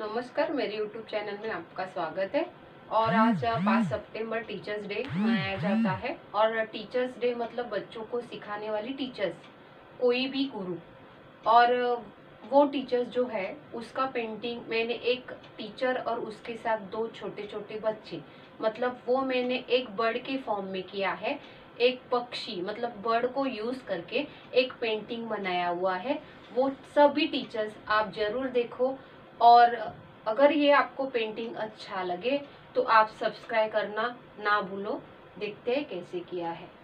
नमस्कार मेरे YouTube channel में आपका स्वागत है। और आज पाँच सितंबर टीचर्स डे मनाया जाता है। और टीचर्स डे मतलब बच्चों को सिखाने वाली टीचर्स कोई भी गुरु और वो टीचर्स जो है उसका पेंटिंग मैंने एक टीचर और उसके साथ दो छोटे छोटे बच्चे मतलब वो मैंने एक बर्ड के फॉर्म में किया है। एक पक्षी मतलब बर्ड को यूज़ करके एक पेंटिंग बनाया हुआ है। वो सभी टीचर्स आप ज़रूर देखो। और अगर ये आपको पेंटिंग अच्छा लगे तो आप सब्सक्राइब करना ना भूलो। देखते हैं कैसे किया है।